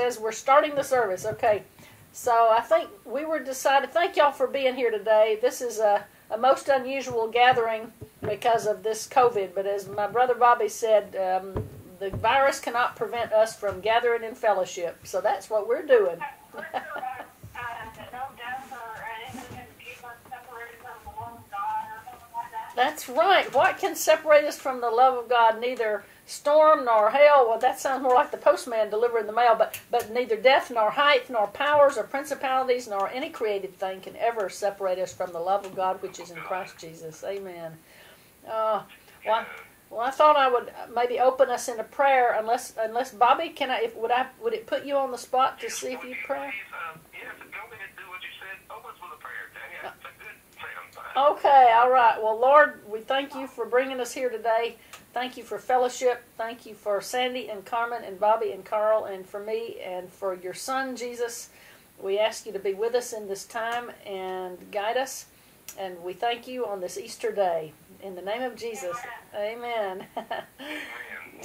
says we're starting the service. Okay, so I think we were decided. Thank y'all for being here today. This is a, a most unusual gathering because of this COVID. But as my brother Bobby said, um, the virus cannot prevent us from gathering in fellowship. So that's what we're doing. That's right. What can separate us from the love of God? Neither storm nor hail. Well, that sounds more like the postman delivering the mail. But but neither death nor height nor powers or principalities nor any created thing can ever separate us from the love of God which is in Christ Jesus. Amen. Uh, well, well, I thought I would maybe open us in a prayer, unless unless Bobby, can I? If, would I? Would it put you on the spot to see if you pray? Okay, all right. Well, Lord, we thank you for bringing us here today. Thank you for fellowship. Thank you for Sandy and Carmen and Bobby and Carl and for me and for your son, Jesus. We ask you to be with us in this time and guide us. And we thank you on this Easter day. In the name of Jesus. Amen. Amen.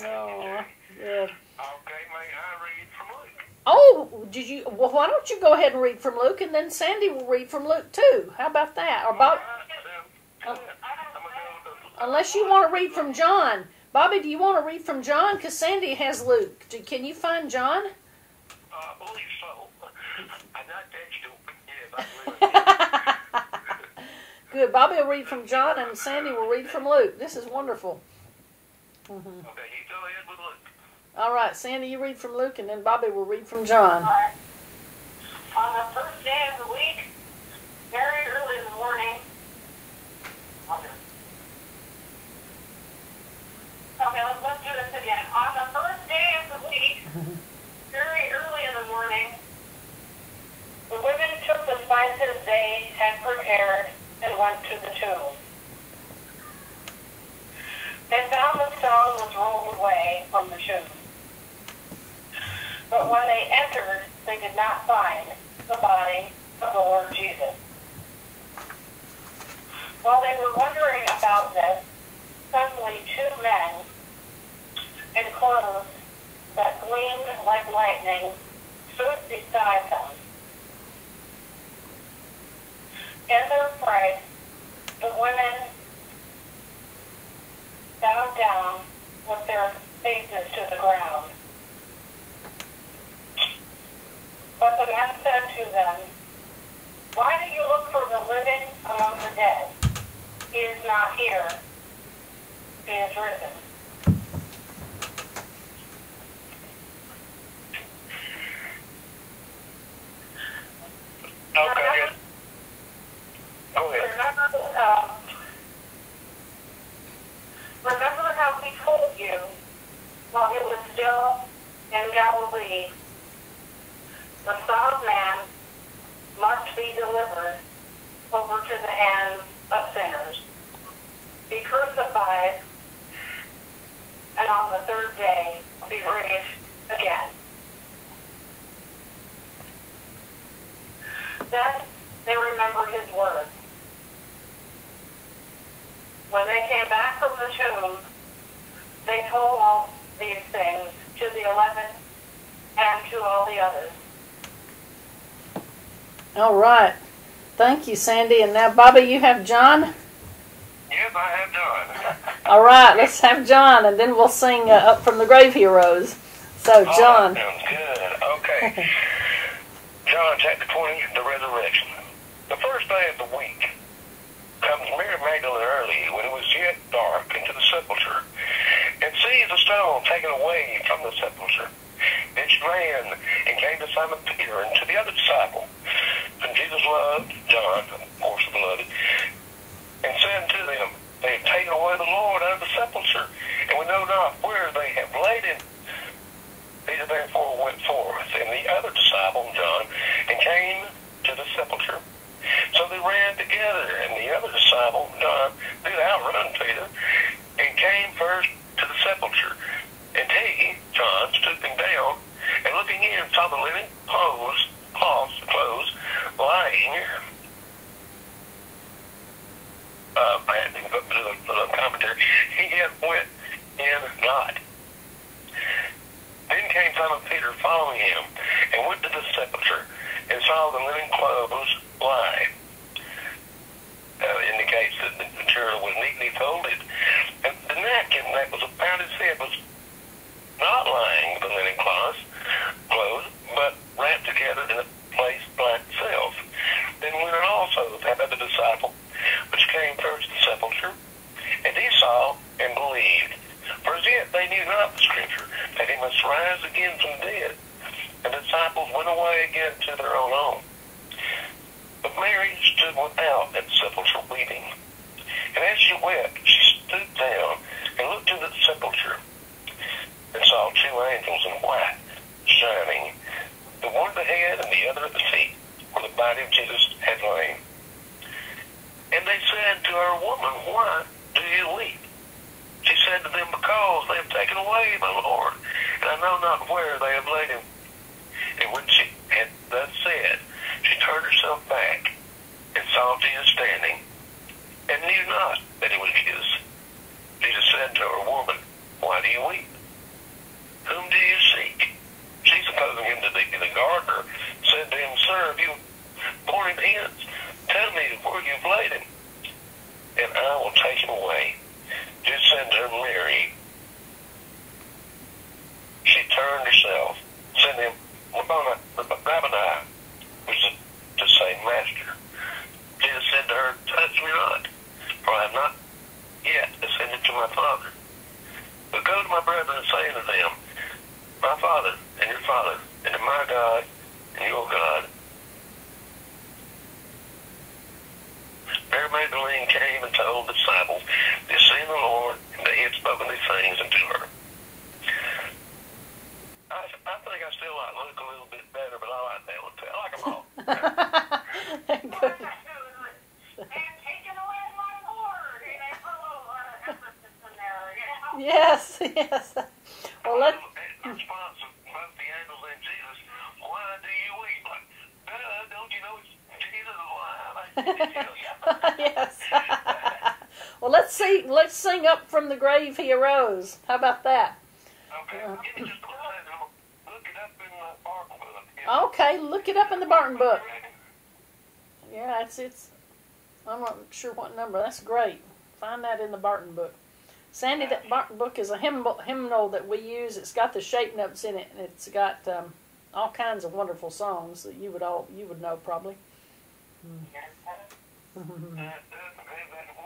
oh, yeah. Okay, may I read from Luke? Oh, did you? Well, why don't you go ahead and read from Luke, and then Sandy will read from Luke too. How about that? Or Bob, All right, then. Oh. I'm available. Unless you want to read from John. Bobby, do you want to read from John? Because Sandy has Luke. Do, can you find John? Uh, I believe so. I'm not that stupid. Yes, I believe. Good. Bobby will read from John, and Sandy will read from Luke. This is wonderful. hmm Okay, you go ahead with Luke. All right, Sandy, you read from Luke, and then Bobby will read from John. Alright. On the first day of the week, very early in the morning. Okay, let's, let's do this again. On the first day of the week, very early in the morning, the women took the spices they had prepared and went to the tomb. They found the stone was rolled away from the tomb. But when they entered, they did not find the body of the Lord Jesus. While they were wondering about this, suddenly two men in clothes that gleamed like lightning stood beside them. In their fright, the women bowed down with their faces to the ground. But the man said to them, Why do you look for the living among the dead? He is not here. He is risen. Go ahead. Remember, uh, remember how he told you while he was still in Galilee, the Son of Man must be delivered over to the hands of sinners, be crucified, and on the third day be raised again. Then they remembered his words. When they came back from the tomb, they told all these things to the eleven and to all the others. All right. Thank you, Sandy. And now, Bobby, you have John. Yes, I have done. All right, let's have John, and then we'll sing uh, "Up from the Grave He Arose." So, John. sounds good. Okay. John chapter 20, the resurrection. The first day of the week comes Mary Magdalene early when it was yet dark into the sepulchre and sees the stone taken away from the sepulchre. Then she ran and came to Simon Peter and to the other disciple, Jesus loved, John, of course beloved, and said to them, They have taken away the Lord out of the sepulchre, and we know not where they have laid him. Peter therefore went forth, and the other disciple, John, and came to the sepulchre. So they ran together, and the other disciple, John, did outrun Peter, and came first to the sepulchre. And he, John, stooping down, and looking in, saw the living clothes, lying. Uh, I had to to the, the commentary. He yet went in not. Then came Simon Peter following him, and went to the sepulchre, and saw the linen clothes lie. Uh, indicates that the material was neatly folded. And the napkin that was around his head was not lying the linen cloths, clothes, but wrapped together in a place by itself. Then went also that other disciple, which came first the sepulchre, and he saw and believed. For as yet they knew not the scripture, that he must rise again from the dead. And the disciples went away again to their own home. But Mary stood without at the sepulchre weeping. And as she wept, she stooped down and looked into the sepulchre and saw two angels in white, shining, the one at the head and the other at the feet, where the body of Jesus had lain. And they said to her, Woman, why do you weep? She said to them, Because they have taken away my Lord, and I know not where they have laid him. And when she had thus said, she turned herself back and saw Jesus standing, and knew not that it was Jesus. Jesus said to her, Woman, why do you weep? Whom do you seek? She, supposing him to be the gardener, said to him, Sir, have you borne him hence? Tell me where you've laid him, and I will take him away. Jesus said to her, Mary. She turned herself, said to him, Rabboni, Rabboni, which is to say, Master. Jesus said to her, Touch me not, for I have not yet ascended to my Father. But go to my brethren and say unto them, My Father and your Father, and to my God and your God. Mary Magdalene came and told the disciples, They seen the Lord, and that he had things unto her. I, I think I still like Luke a little bit better, but I like that one too. I like them all. Good. And taken away my Lord. And they put a little uh, emphasis in there, you know? Yes, yes. Well, let In response of both the angels and Jesus, why do you weep? Like, duh, don't you know it's Jesus alive? I didn't tell you. yes. well, let's see. Let's sing up from the grave he arose. How about that? Okay, give me just a second. I'm gonna look it up in the Okay, look it up in the Barton book. Yeah, it's it's. I'm not sure what number. That's great. Find that in the Barton book. Sandy, that Barton book is a hymnal, hymnal that we use. It's got the shape notes in it, and it's got um, all kinds of wonderful songs that you would all you would know probably. Uh, uh,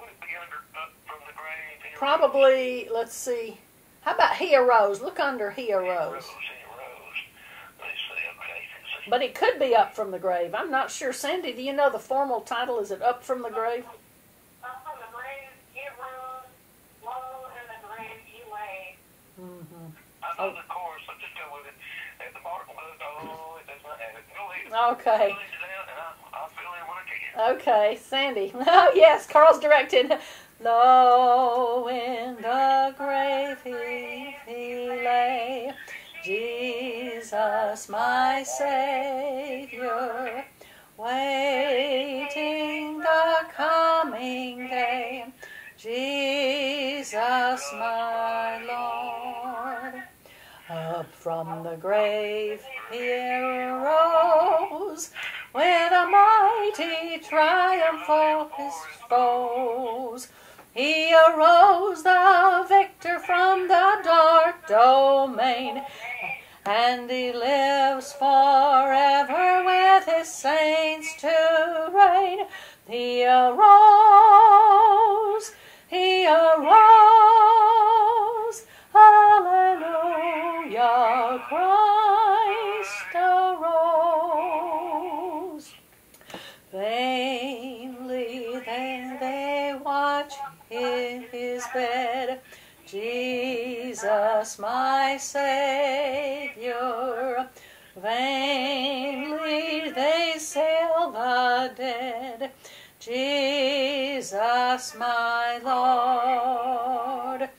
would it be under up from the grave? He Probably. Let's see. How about he arose? Look under he arose. arose. He arose. Let's okay. But it could be up from the grave. I'm not sure. Sandy, do you know the formal title? Is it up from the grave? Up from the grave he arose, low in the grave he lay. Mm-hmm. I know the chorus, so just go with it. At the Bible book, oh, it does not have it. Go. Okay. Go ahead and I'll, I'll fill in when I can. Okay, Sandy. Oh, yes, Carl's directed. Low in the grave he, he lay, Jesus my Savior, waiting the coming day. Jesus my Lord. Up from the grave he arose with a mighty triumph of his foes. He arose the victor from the dark domain, and he lives forever with his saints to reign. He arose, Savior. Vainly they sail the dead, Jesus my Lord.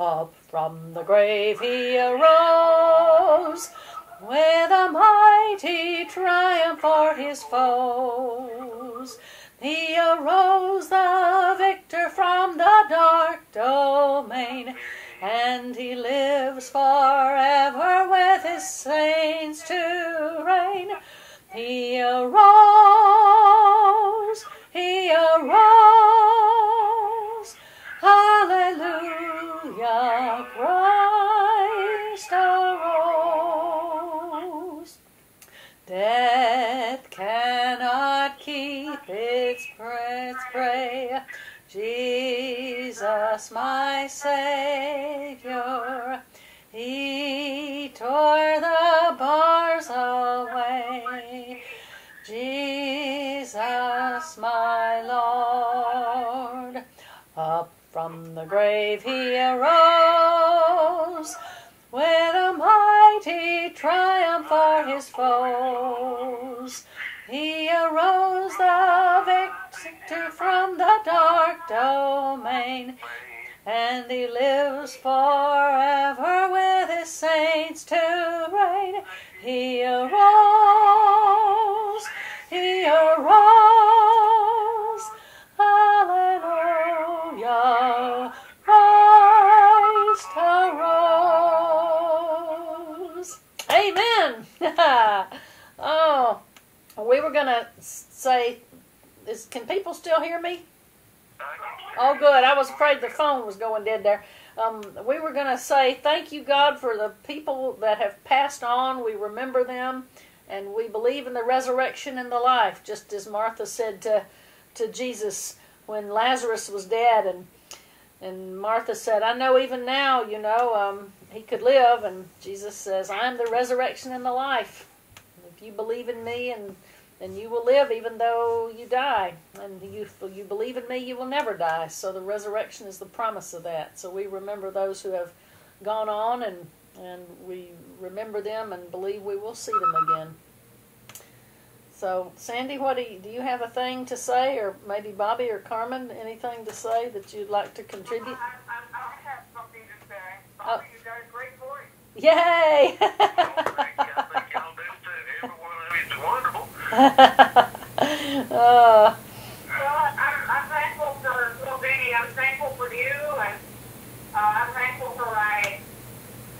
Up from the grave he arose, with a mighty triumph for his foes. He arose the victor from the dark domain, and he lives forever with his saints to reign. He arose, he arose. Hallelujah, Christ arose. Death cannot keep its prey. Jesus, my Savior, He tore the bars away. Jesus, my Lord, up from the grave He arose with a mighty triumph for His foes. He arose the victor from the dark domain, and he lives forever with his saints to reign. He arose, he arose, hallelujah, Christ arose. Amen. oh, we were going to say, is, can people still hear me? Oh, good. I was afraid the phone was going dead there. Um, we were going to say thank you, God, for the people that have passed on. We remember them, and we believe in the resurrection and the life, just as Martha said to to Jesus when Lazarus was dead, and and Martha said, "I know even now, you know, um, he could live." And Jesus says, "I am the resurrection and the life. If you believe in me and and you will live even though you die. And you, you believe in me, you will never die. So the resurrection is the promise of that. So we remember those who have gone on, and and we remember them and believe we will see them again. So Sandy, what do you, do you have a thing to say, or maybe Bobby or Carmen, anything to say that you'd like to contribute? I, I, I have something to say. Oh. Bobby, you got a great voice. Yay! Thank you. I think y'all do too. Every one of you is uh, Well, I'm, I'm thankful for little baby. I'm thankful for you, and uh, I'm thankful for my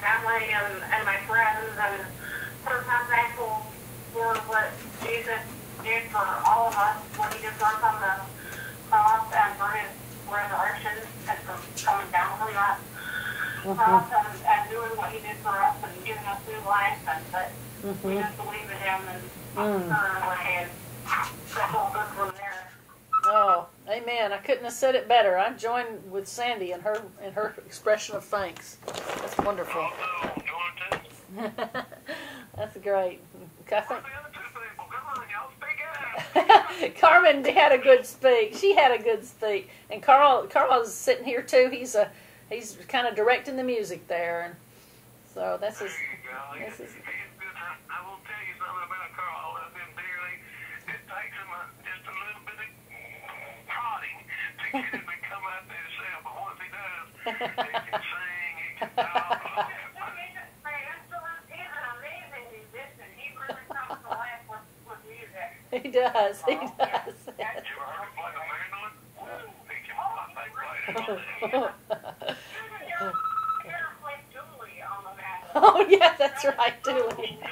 family and, and my friends, and first I'm thankful for what Jesus did for all of us, what he did for on the cross, and for his resurrection, and for coming down from that cross, and, and doing what he did for us, and giving us new life, and that we just believe in him and Mm. turn away, and that's from there. oh, amen. I couldn't have said it better. I joined with Sandy in her in her expression of thanks. That's wonderful. Join. That's great. I think The other two people, come on, y'all speak out. Carmen had a good speak. She had a good speak, and Carl Carl's sitting here too. He's a he's kind of directing the music there, and so that's his. There you go. This He's, is- he's good. I, I will tell you something about Carl. I love him dearly. It takes him a, just a little bit of prodding to get him to come out there himself. But once he does, he can sing, he can talk. He does. He does. You ever heard him play the mandolin? Woo, he can play like oh yeah, that's right, Dooley.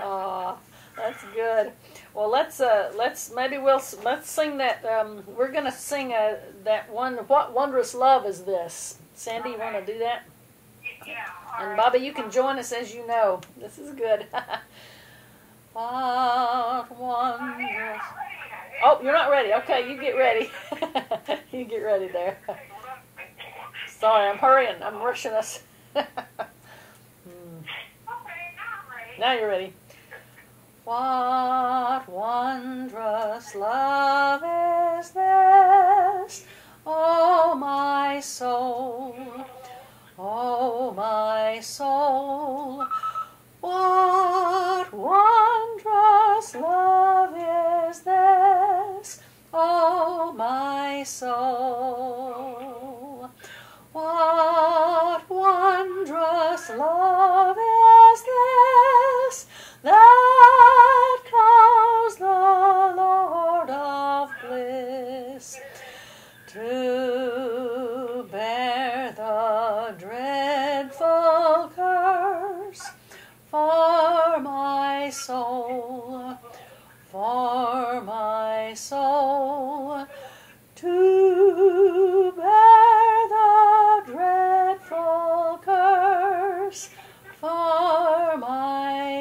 Oh, that's good. Well, let's uh, let's maybe we'll let's sing that. Um, we're gonna sing uh, that one. What wondrous love is this? Sandy, you want to do that? And Bobby, you can join us as you know. This is good. what wondrous. Oh, you're not ready. Okay, you get ready. you get ready there. Sorry, I'm hurrying. I'm rushing us. Hmm. Now you're ready. What wondrous love is this, oh my soul, oh my soul. What wondrous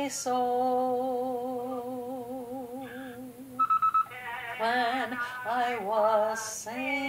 soul. When I was sinking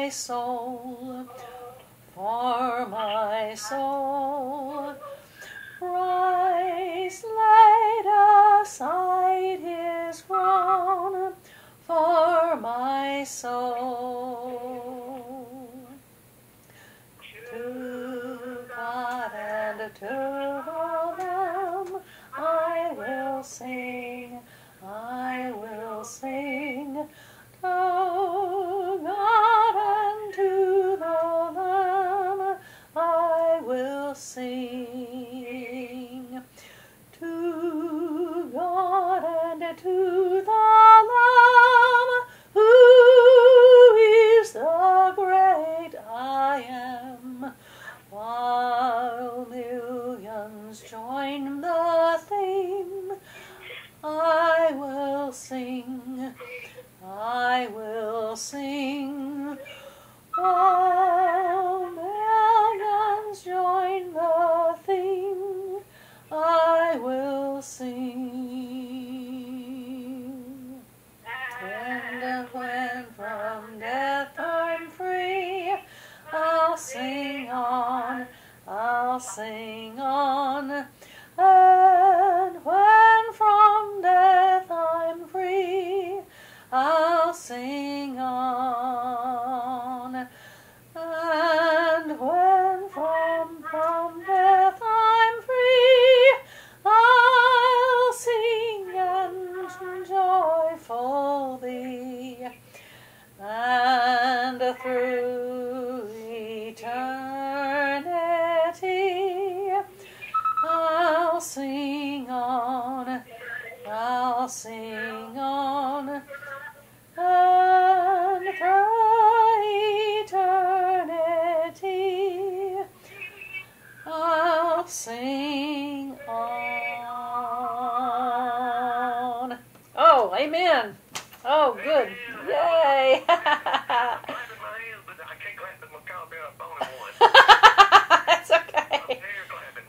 my soul, for my soul. Christ laid aside his crown for my soul. God sing on. And when from death I'm free, I'll sing amen. Oh, good. Yay. Clapping my hands, but I can't clap at my phone at. That's okay.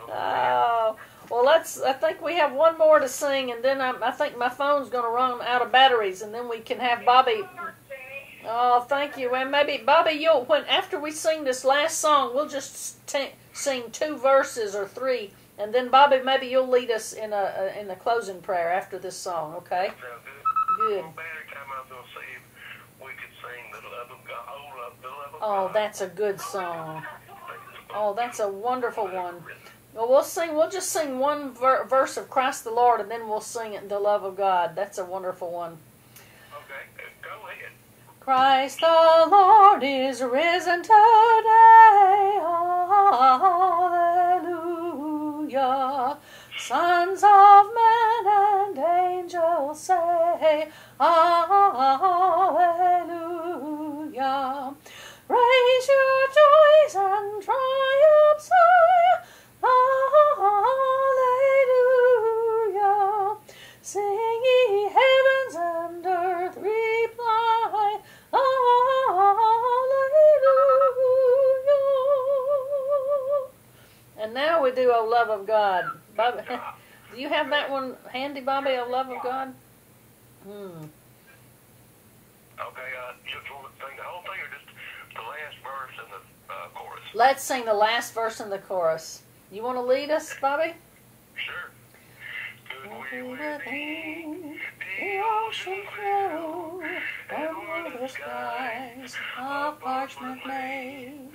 Oh, well, let's. I think we have one more to sing, and then I, I think my phone's going to run out of batteries, and then we can have Bobby. Oh, thank you. And maybe Bobby, you'll when after we sing this last song, we'll just sing two verses or three, and then Bobby, maybe you'll lead us in a, a in the closing prayer after this song. Okay? Good? Good. Well, battery time I was going to see if we could sing the love of God. Oh, love, the love of Oh, that's a good song. Oh, that's a wonderful one. Well, we'll sing. We'll just sing one ver- verse of Christ the Lord, and then we'll sing it, the love of God. That's a wonderful one. Okay, uh, go ahead. Christ the Lord is risen today. Hallelujah. Sons of men and angels say, Hallelujah. Raise your joys and triumphs high. Do O Love of God. Bobby, do you have that one handy, Bobby, O Love of God? Hmm. Okay, uh, you just want to sing the whole thing or just the last verse and the uh, chorus? Let's sing the last verse and the chorus. You want to lead us, Bobby? Sure. Good we Within within the ocean flow, over the skies of parchment made,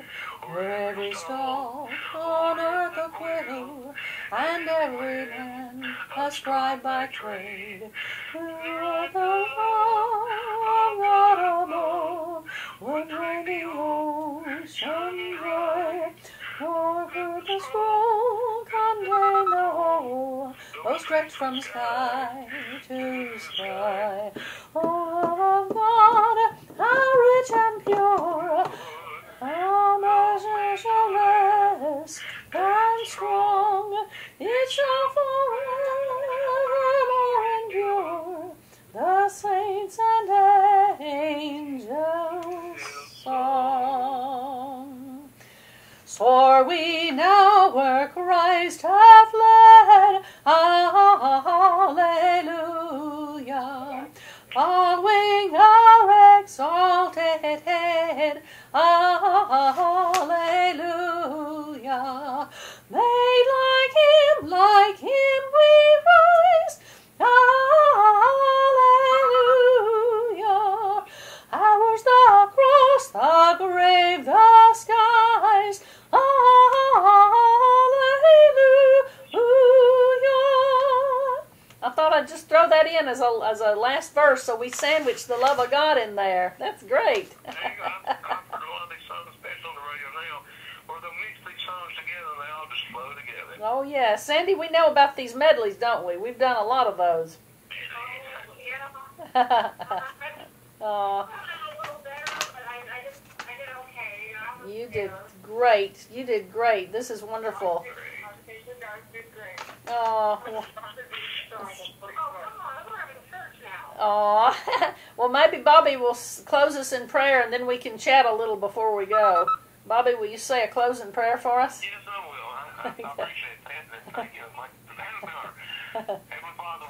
where every stalk on earth a quill, and every man a scribe by trade. Where the law of God above would drain the ocean dry, nor could the scroll contain the whole, though stretched from sky to sky. Oh, love how rich and pure, how measureless and strong, it shall forevermore endure. The saints and angels' song. For we now where Christ hath led, following our exalted head, Alleluia, made like him, like him throw that in as a as a last verse, so we sandwich the love of God in there. That's great. There you go. I've, I've heard a lot of these songs, especially on the radio now, where they'll mix these songs together and they all just flow together. oh yeah, Sandy, we know about these medleys, don't we? We've done a lot of those. Oh, a little better, but I, I just, I did okay. I was you did great. You did great. This is wonderful. You guys did great. Oh, Oh, come on, we're having church now. oh. well, maybe Bobby will s- close us in prayer, and then we can chat a little before we go. Bobby, will you say a closing prayer for us? Yes, I will. I, I, I appreciate that. Thank you. Heavenly Father,